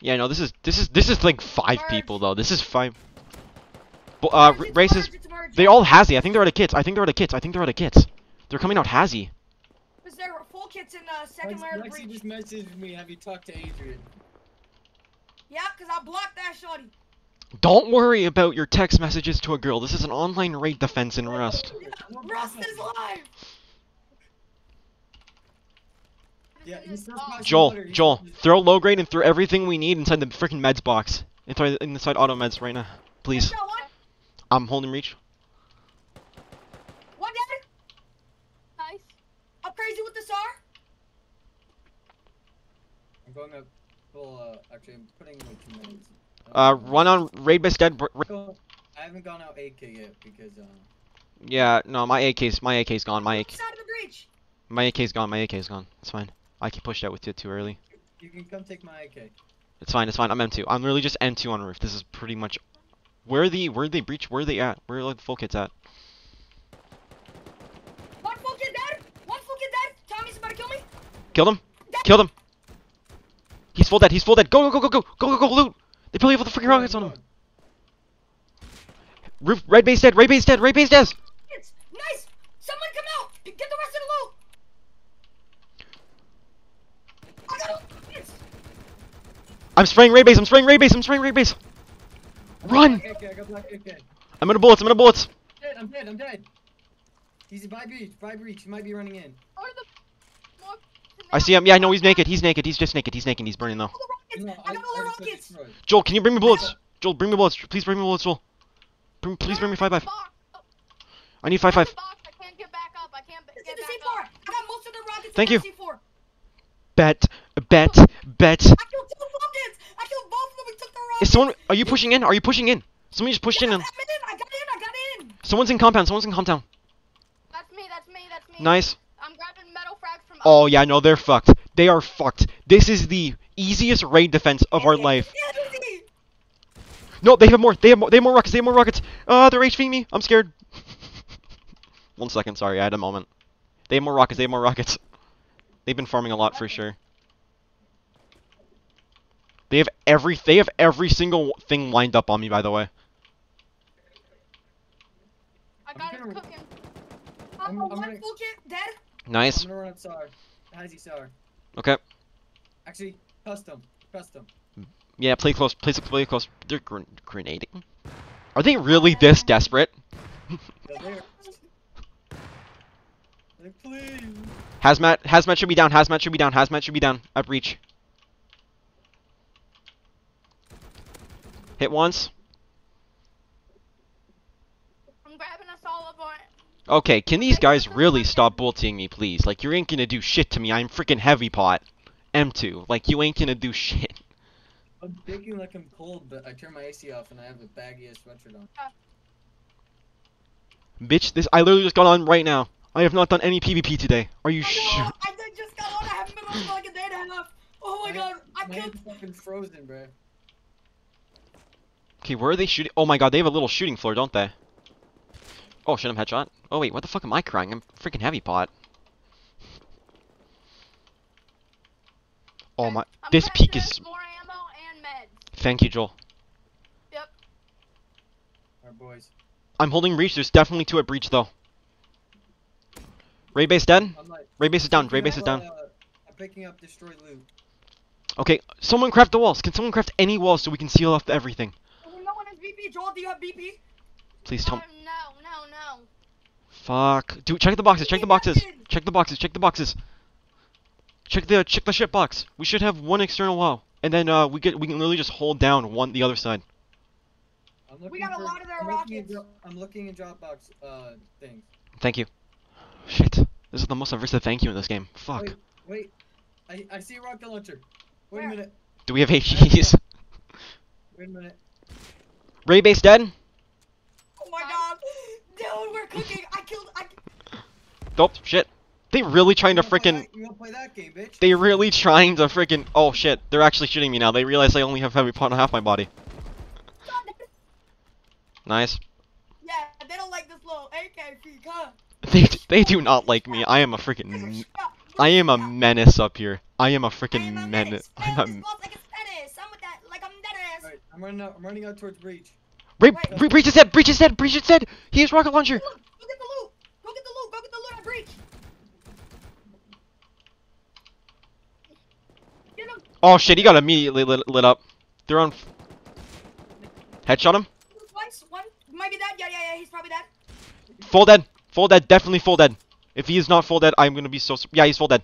Yeah, no, this is this is this is like five Merge. people though. This is five. Bo- Uh, Merge, it's races. merge. They all hazy. I think they're out of kits. I think they're out of kits. I think they're out of kits. They're coming out hazy. Because there are full kits in uh, second Lex- layer of the Lexi breach. just messaged me. Have you talked to Adrian? Yeah, because I blocked that shorty. Don't worry about your text messages to a girl. This is an online raid defense in Rust. Rust is live. Yeah, he's is so off. fast. Joel, Water, Joel, throw low grade and throw everything we need inside the freaking meds box. Inside inside auto meds right now, please. I'm holding reach. One dead. Nice. I'm crazy with the SAR. I'm going up. Well, uh, actually, I'm putting in like two minutes. Uh, run on raid base dead. r- r- Cool. I haven't gone out 8k yet because uh. Yeah, no, my AK's my AK's gone. My AK, Side of my AK's gone. My AK's gone. It's fine. I can push out with it too early. You can come take my AK. It's fine. It's fine. I'm M2. I'm literally just M2 on roof. This is pretty much. Where are the where are they breach? Where are they at? Where are like the full kits at? One full kit dead. One full kit dead. Tommy's about to kill me. Killed him. Dead. Killed him. He's full dead. He's full dead. Go go go go go go go go loot. They probably have all the freaking rockets on him. Roof. Red base dead. Red base dead. Red base dead. It's nice. Someone come out. Get the rest of the loot. I got him. It's I'm spraying ray base. I'm spraying ray base. I'm spraying ray base. Run. Black AK, I got black AK. I'm out of bullets. I'm out of bullets. Dead, I'm dead, I'm dead. He's by breach, by breach. He might be running in. Or the more. I see him. Yeah, I know he's naked. He's naked. He's just naked. He's naked. He's burning though. all the. I got all the rockets. Joel, can you bring me bullets? Joel, bring me bullets. Please bring me bullets, Joel. Bring, please bring me five five. Box. I need five there's five. a. I can't get back up. I can't get back up. I got most of the rockets. Thank you. the C4. Bet, bet, bet. I killed two rockets. I killed both of them. We took the rockets. Is someone? Are you pushing in? Are you pushing in? Someone just pushed Yeah, in. I'm And in. I got in. I got in. someone's in compound. Someone's in compound. That's me. That's me. That's me. Nice. I'm grabbing metal frags from. Oh yeah, no, they're fucked. They are fucked. This is the easiest raid defense of our life. Yeah, easy. No, they have more. They have more. They have more rockets. They have more rockets. Uh, they're HVing me. I'm scared. One second. Sorry, I had a moment. They have more rockets. They have more rockets. They've been farming a lot for sure. They have every. They have every single thing lined up on me. By the way. I got it I'm cooking. I'm- Oh, I'm one gonna- full kit dead. Nice. I'm gonna run up SAR. How's he SAR? Okay. Actually, custom. Custom. Yeah, play close. Play play close. They're gren- grenading. Are they really this desperate? Yeah, there. Please. Hazmat. Hazmat should be down. Hazmat should be down. Hazmat should be down. At breach. Hit once. I'm grabbing us all of. Okay, can these guys really stop bullying me, please? Like, you ain't gonna do shit to me. I'm freaking heavy pot. M2. Like, you ain't gonna do shit. I'm thinking like I'm cold, but I turn my AC off and I have a baggy ass sweatshirt on. Bitch, this- I literally just got on right now. I have not done any PvP today. Are you I sure? I just got on. I haven't been on for like a day and a half. Oh my god. I My killed. hand's fucking frozen, bro. Okay, where are they shooting? Oh my god, they have a little shooting floor, don't they? Oh shit, I'm headshot. Oh wait, what the fuck am I crying? I'm freaking heavy pot. Oh my, I'm this peak is. More ammo and meds. Thank you, Joel. Yep. Our boys. I'm holding breach. There's definitely two at breach though. Ray base dead. I'm like. Ray base is down. Ray base is up, down. uh, I'm picking up destroyed loot. Okay, someone craft the walls. Can someone craft any walls so we can seal off everything? Oh, no one has BP. Joel, do you have BP? Please tell me. no, no, no. Fuck. Dude, check the boxes. Check the boxes. Check the boxes. Check the boxes. Check the check the ship box. We should have one external wall, and then uh, we get we can literally just hold down one the other side. I'm looking We got a lot of their I'm looking at rockets. dro- I'm looking at Dropbox uh things. Thank you. Shit. This is the most I've ever said thank you in this game. Fuck. Wait, wait. I I see a rocket launcher. Wait Where? a minute. Do we have HEs? Wait a minute. Ray base dead? Oh my god. Dude, we're cooking. I killed. I. Nope. Shit. They really trying to You wanna play freaking. that- You wanna play that game, bitch? They really trying to freaking. Oh shit. They're actually shooting me now. They realize I only have heavy pot on half my body. Nice. Yeah, they don't like this little AK peek, huh? They they do not like me. I am a freaking. I am a menace up here. I am a freaking menace. I'm a. Spanish, boss, like a Spanish. I'm with that I'm running out. I'm running out towards breach. Bre- Wait. Bre- breach is dead. Breach is dead. Breach is dead. He has rocket launcher. Go get the loot. Go get the loot. Go get the loot on breach. Get him. Oh shit, he got immediately lit, lit up. They're on. f- Headshot him. Twice. One. Might be that. Yeah, yeah, yeah. He's probably dead. Full dead. Full dead. Definitely full dead. If he is not full dead, I'm gonna be so. Yeah, he's full dead.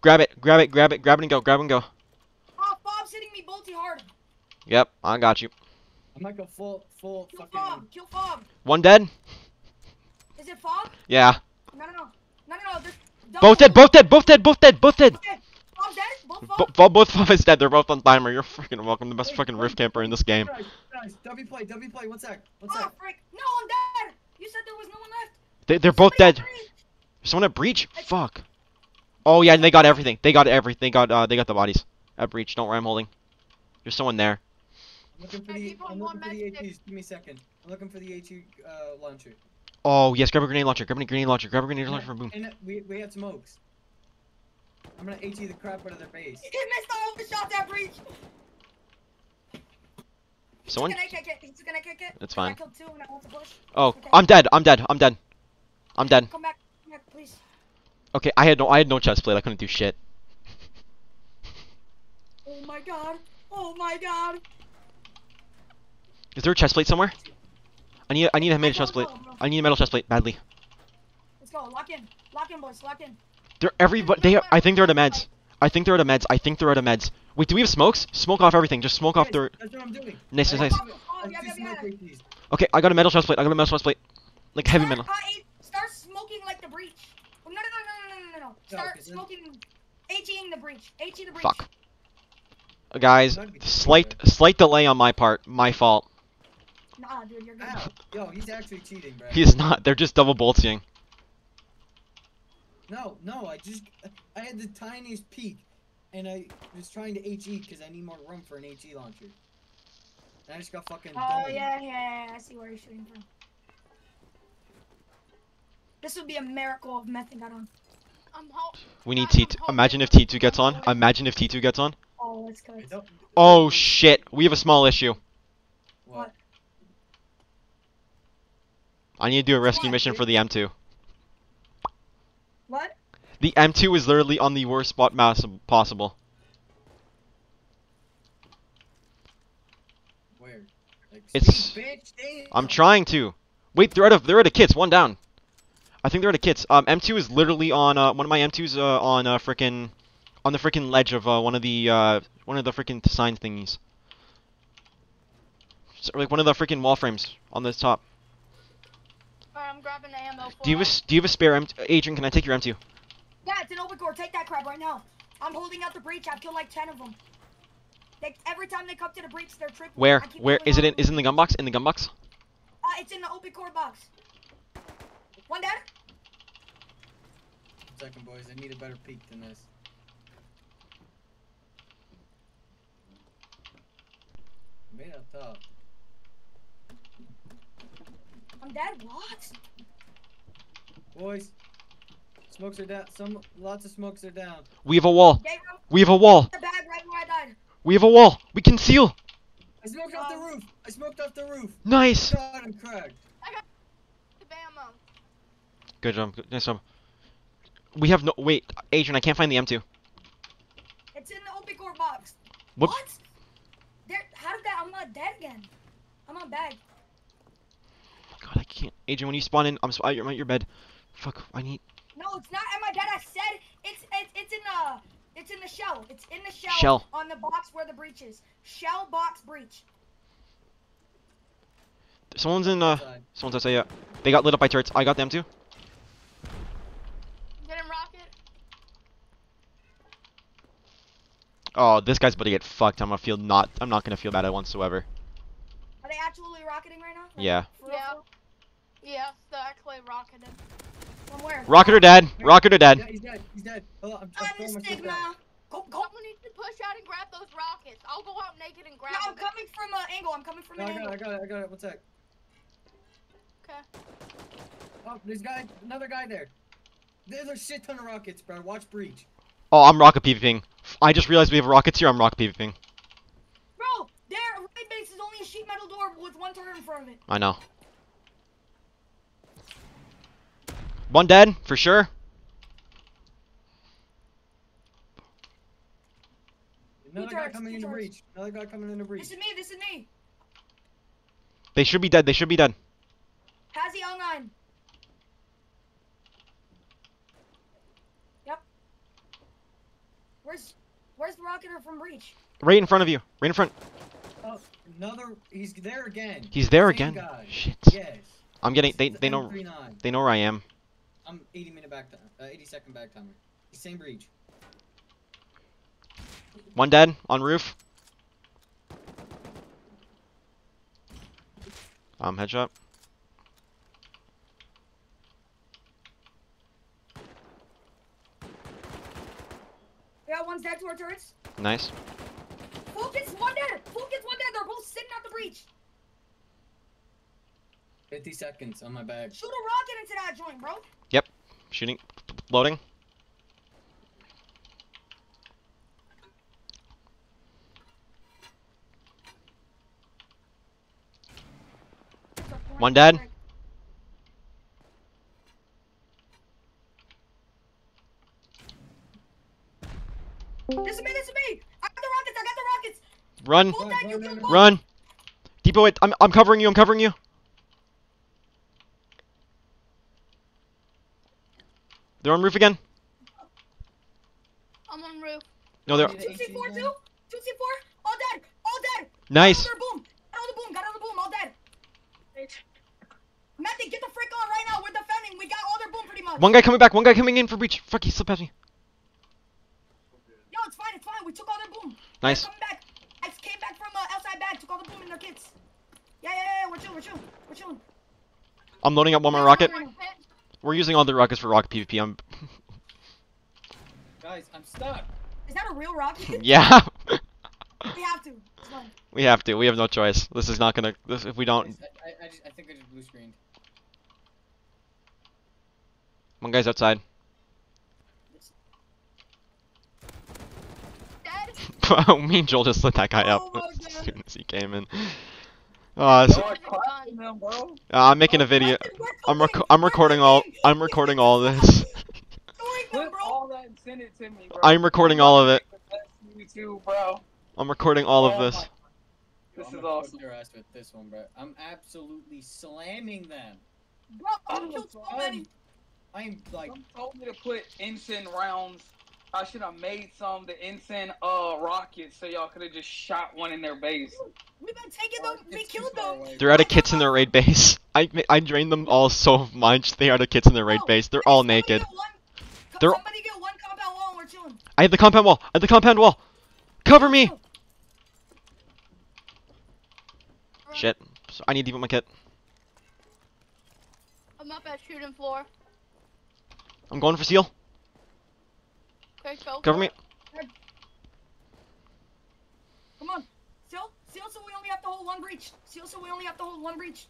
Grab it. Grab it. Grab it. Grab it and go. Grab and go. Yep, I got you. I'm like a full, full Kill fucking. Fob. Kill Fob. One dead. Is it Fob? Yeah. No, no, no. No, no, no. There's Both dead. Both dead. Both dead. Both dead. Both dead. Okay. Fob dead? Both Bo- Fob? bo- both of us dead. They're both on timer. You're freaking welcome. The best Wait, fucking rift camper in this game. Guys, guys, W play, W play. One sec. One Oh, sec. frick. No, I'm dead. You said there was no one left. They, they're both Somebody dead. Someone at breach. Fuck. Oh yeah, and they got everything. They got everything. They got uh, they got the bodies at breach. Don't worry, I'm holding. There's someone there. I'm looking for the. people, I'm looking for the med stick. HEs. Give me a second. I'm looking for the HE uh, launcher. Oh yes, grab a grenade launcher. Grab a grenade launcher. Grab a grenade launcher from boom. And uh, we we have smokes. I'm gonna HE the crap out of their base. He missed all of the shots at breach. Someone. He's gonna kick it. He's gonna kick it. It's I fine. killed two and I want to push. Oh, Okay. I'm dead. I'm dead. I'm dead. I'm dead. Come back. Come back, please. Okay, I had no I had no chest plate. I couldn't do shit. Oh my god. Oh my god. Is there a chest plate somewhere? I need I need a metal chest plate. I need a metal chest plate badly. Let's go. Lock in. Lock in, boys. Lock in. They're everybody. They. Are, I think they're at a meds. I think they're at a meds. I think they're at a meds. Wait, do we have smokes? Smoke off everything. Just smoke off their. That's what I'm doing. Nice, nice, oh, nice. Oh, okay, I got a metal chest plate. I got a metal chest plate. Like heavy metal. Uh, start smoking like the breach. Oh, no, no, no, no, no, no, no. Start smoking. HEing the breach. HE the breach. Fuck. Guys, slight slight delay on my part. My fault. Nah, dude, you're good. Ow. Yo, he's actually cheating, bro. He's not. They're just double bolting. No, no, I just I had the tiniest peak, and I was trying to HE because I need more room for an HE launcher. And I just got fucking. Oh, yeah, yeah, yeah. I see where you're shooting from. This would be a miracle if method got on. I'm We need I'm T2. Imagine if T2 gets on. Imagine if T2 gets on. Oh, let's go. Oh shit. We have a small issue. What? I need to do a rescue What, mission dude? for the M2. What? The M2 is literally on the worst spot possible. Where? Like, It's- bitch. I'm trying to. Wait, they're out of they're out of kits. One down. I think they're out of kits. Um, M2 is literally on uh, one of my M2s uh, on uh, frickin' on the freaking ledge of uh, one of the uh, one of the frickin' sign thingies. So, like one of the freaking wall frames on the top. Alright, I'm grabbing the ammo for Do you have a, do you have a spare M? Adrian, can I take your M2? Yeah, it's an open core. Take that crab right now. I'm holding out the breach. I've killed like 10 of them. They, every time they come to the breach, they're tripping. Where I keep where holding is it in? Is it in the gun box? In the gun box? Uh, it's in the open core box. One dead? Second, boys, I need a better peak than this. Made up top. I'm dead? What? Boys, smokes are down. Some lots of smokes are down. We have a wall. Gave him We have a wall. the bag right where I died. We have a wall. We can seal. I smoked off the roof. I smoked off the roof. Nice. God, I'm cracked. The ammo. Good job. Good, nice job. We have no. Wait, Adrian, I can't find the M2. It's in the open core box. What? What? There, how did that? I'm not dead again. I'm on bag. God, I can't. Adrian, when you spawn in, I'm, sp- I'm at your bed. Fuck, I need No, it's not at my bed. I said it's it's it's in the it's in the shell. It's in the shell, Shell. on the box where the breach is. Shell box breach. Someone's in. Uh, Outside. someone's outside. Yeah, they got lit up by turrets. I got them too. Get him, Rocket. Oh, this guy's about to get fucked. I'm gonna feel not. I'm not gonna feel bad at whatsoever. Are they actually rocketing right now? Like, Yeah. for real, Yeah. For real? Yeah, the actually rocketed. From where? Rocket or dead? Rocket or Yeah, dead? he's dead. He's dead. Hold on, I'm, I'm I'm throwing the my shit stigma. Go, go. Someone needs to push out and grab those rockets. I'll go out naked and grab No, I'm coming from an angle. I'm coming from No, an I got it. angle. I got it. I got it. One sec. Okay. Oh, there's guy. Another guy there. There's a shit ton of rockets, bro. Watch breach. Oh, I'm rocket PvPing. I just realized we have rockets here. I'm rocket PvPing. Bro, their right base is only a sheet metal door with one turret in front of it. I know. One dead for sure. Another guy coming two in the turrets. breach. Another guy coming in the breach. This is me. This is me. They should be dead. They should be dead. Has he online? Yep. Where's Where's the rocketer from breach? Right in front of you. Right in front. Oh, another. He's there again. He's there Same again. guy. Shit. Yes. I'm getting. They they know they know where I am. I'm 80 minute back. Uh, 80 second back timer. Same breach. One dead on roof. Um, headshot. Yeah, one's dead to our turrets. Nice. Focus, one dead. Focus, one dead. They're both sitting at the breach. 50 seconds on my bag. Shoot a rocket into that joint, bro. Shooting. Loading. One dead. This is me. This is me. I got the rockets. I got the rockets. Run. Run, run, killed run, both. Run. Depot it. I'm I'm covering you. I'm covering you. They're on roof again. I'm on roof. No, they're Two C four HE two. Two C four. All dead. All dead. nice. Got boom. Got another boom. Got another boom. All dead. Matthew, get the frick on right now. We're defending. We got all their boom pretty much. One guy coming back. One guy coming in for breach. Fuck, he slipped past me. Yo, it's fine. It's fine. We took all their boom. Nice. Coming back. I came back from uh, outside bag. Took all the boom in their kits. Yeah, yeah, yeah. We're chilling. We're chilling. We're chilling. I'm loading up one more rocket. Right now. We're using all the rockets for rocket PvP. I'm. Guys, I'm stuck. Is that a real rocket? yeah. we have to. It's fine. we have to. We have no choice. This is not gonna. This, if we don't, I, I, I, just, I think I just blue screened. one guy's outside. Dead. Me and Joel just lit that guy up Oh my as soon as he came in. Uh, so, Where's the bro. uh, I'm making a video. I'm cooking. reco- I'm recording all. I'm recording all of this. Doing them, Put bro. all that and send it to me, bro. I'm recording all of it. You too, bro. I'm recording all of Oh this. This I'm is gonna awesome. Kick their ass with this one, bro. I'm absolutely slamming them. Bro, I killed so fun. many. I'm like, Some told me to put ensign rounds. I should have made some the ensign uh rockets so y'all could have just shot one in their base. We've been taking them. We it's killed them. away. They're out of kits in their raid base. I I drained them all so much. They are out of kits in their raid base. They're all naked. get one- co- They're- Somebody get one compound wall and we're chilling. I have the compound wall. I have the compound wall. Cover me. Shit. So I need to put my kit. I'm up at shooting floor. I'm going for seal. Okay, go. Cover me. Come on. Seal. Seal so we only have to hold one breach. Seal so we only have to hold one breach.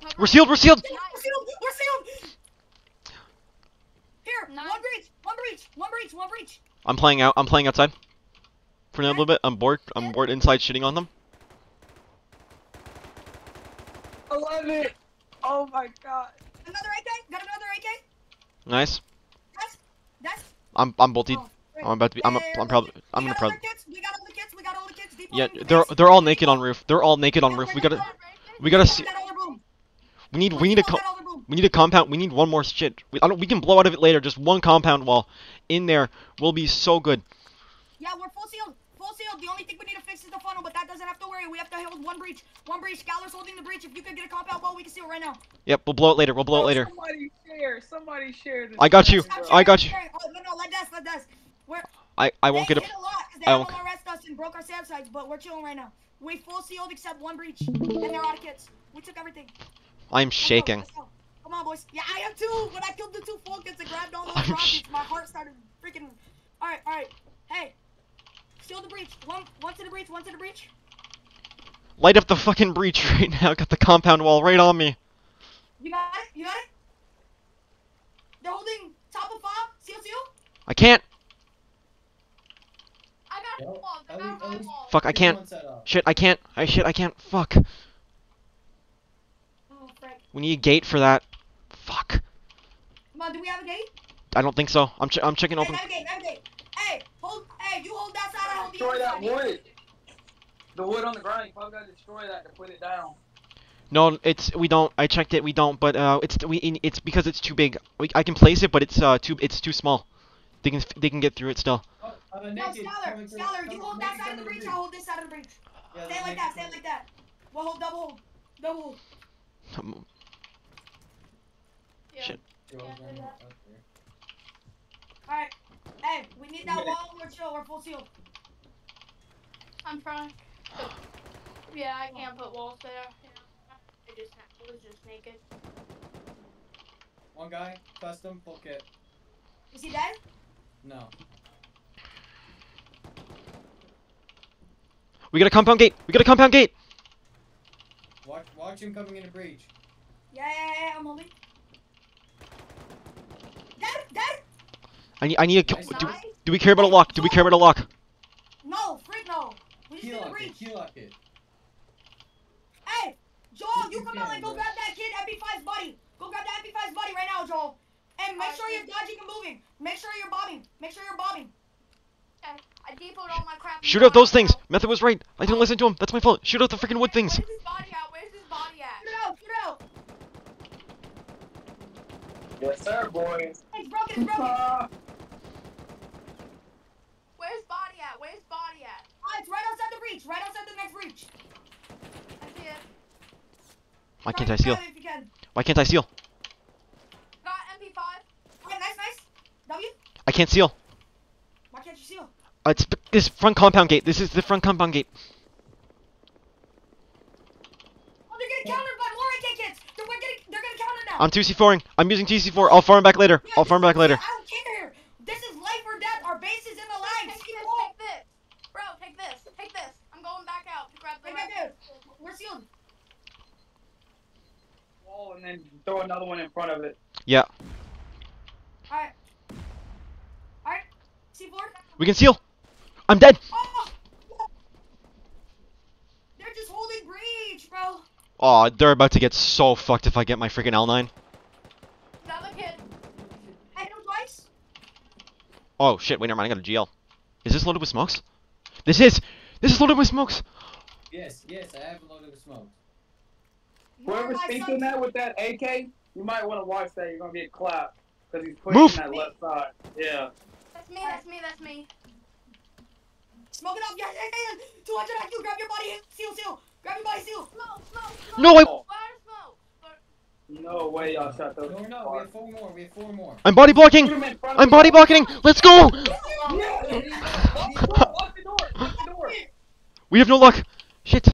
Cover We're sealed. We're sealed. We're sealed. We're sealed. Here. Nice. One breach. One breach. One breach. One breach. I'm playing out. I'm playing outside. For now, a little bit. I'm bored. I'm bored inside shitting on them. I love it. Oh my god. Another AK. Got another AK. Nice. I'm I'm bolted. Oh. I'm about to be. I'm. A, I'm probably. I'm gonna probably. the kits. We got all the kits. We got all the kits. Yeah. They're they're all naked on roof. They're all naked on roof. We gotta. We gotta see. We got all. We need. We need a. Depot Co- got all the boom. we need a compound. We need one more shit. We, I don't. We can blow out of it later. Just one compound wall in there will be so good. Yeah, we're full sealed. Full sealed. The only thing we need to fix is the funnel, but that doesn't have to worry. We have to hold one breach. One breach. Scowler's holding the breach. If you could get a compound wall, we can seal right now. Yep. We'll blow it later. We'll blow it later. Somebody share. Somebody share this. I got you. I got you. Oh, no, no, let us, let us. We're, I I won't get a. hit a lot they I won't- to arrest us and broke our SAM sites, but we're chilling right now. We full sealed except one breach, and they're out of kits. We took everything. I'm Let's go, shaking. let's go. Come on, boys. Yeah, I am too. When I killed the two full kits and grabbed all those I'm rockets, my heart started freaking. All right, all right. Hey, seal the breach. One, one to the breach. One to the breach. Light up the fucking breach right now. Got the compound wall right on me. You got it. You got it. They're holding top of fob. Seal, seal. I can't. I got Well, Wall, they at got least- at my least wall. Fuck, I can't. one set up. Shit, I can't. I shit, I can't. Fuck. Oh, frick. We need a gate for that. Fuck. Come on, do we have a gate? I don't think so. I'm ch- I'm checking Hey, open. navigate, navigate. Hey, hold. Hey, you hold that side. I hold the Destroy that wood. The wood on the ground. You probably gotta destroy that to put it down. No, it's we don't. I checked it. We don't. But uh, it's we. It's because it's too big. We, I can place it, but it's uh too. It's too small. They can they can get through it still. Oh, uh, No, naked, Scholar, Scholar, you hold that side of the coming breach. through. I'll hold this side of the breach. Yeah, Stay like naked that. Stay coming- like that. We'll hold double hold. Double hold. Um, Yeah. Shit. Yeah, running do up there. All right. Hey, we need that Yeah. wall. We're chill. We're full seal. I'm trying. Yeah, I can't put walls there. I just I was just naked. One guy, custom, full kit. Is he dead? No. we got a compound gate. We got a compound gate. Watch, watch him coming in a breach. Yeah, yeah, yeah. I'm holding. Dead, dead. I need. I need a. Nice. Do, do we care about a lock? Do we care about a lock? No, freak no. We just Key need the lock it, key lock it. Hey, Joel, you You come out and go bro. grab that kid MP5's buddy. Go grab that MP5's buddy right now, Joel. And make Alright, sure you're dodging and moving. Make sure you're bobbing. Make sure you're bobbing. Okay. I depoted all my crap. Shoot the out those things. Method was right. I didn't listen to him. That's my fault. Shoot out the freaking wood things. Where's his body at? Where's his body at? Shoot out, shoot out. Yes, sir, boys. It's broken, it's broken. Ah, Where's body at? Where's body at? Ah, it's right outside the breach. Right outside the next breach. I see it. Why can't I seal? grab it If you can. Why can't I seal? Got MP5. Okay, nice, nice. W. I can't seal. Why can't you seal? Uh, it's this front compound gate. This is the front compound gate. Oh, they're getting countered by more AK. They're, we're getting, they're gonna counter now. I'm 2C4ing. I'm using TC4. I'll farm back later. Yeah, I'll farm back later. I don't care. This is life or death. Our base is in the line. Take Keep this, going. take this. Bro, take this. Take this. I'm going back out to grab the Right, right, rest. dude. We're sealed. Wall and then throw another one in front of it. Yeah. Alright. Alright. C4. We can seal. I'm dead. Oh! They're just holding breach, bro. Aw, they're about to get so fucked if I get my freaking L9. Another kid. I hit him twice. Oh shit, wait, never mind. I got a GL. Is this loaded with smokes? This is. This is loaded with smokes. Yes, yes, I have loaded with smoke. You are Whoever's my thinking that with that AK, you might want to watch that. You're gonna get clapped because he's pushing Move. that left side. Yeah. That's me. That's me. That's me. Smoke it up. Yes, yes, yes. 200 IQ. Grab your body. Seal, seal. Grab your body, seal. Smoke, smoke, smoke. No, I- Fire smoke. No way y'all shot those. No, no, we have four more, we have four more. I'm body blocking. Shoot 'em in front of I'm body blocking. Let's go. Yeah. Lock the door. Lock the door. Lock the door. We have no luck.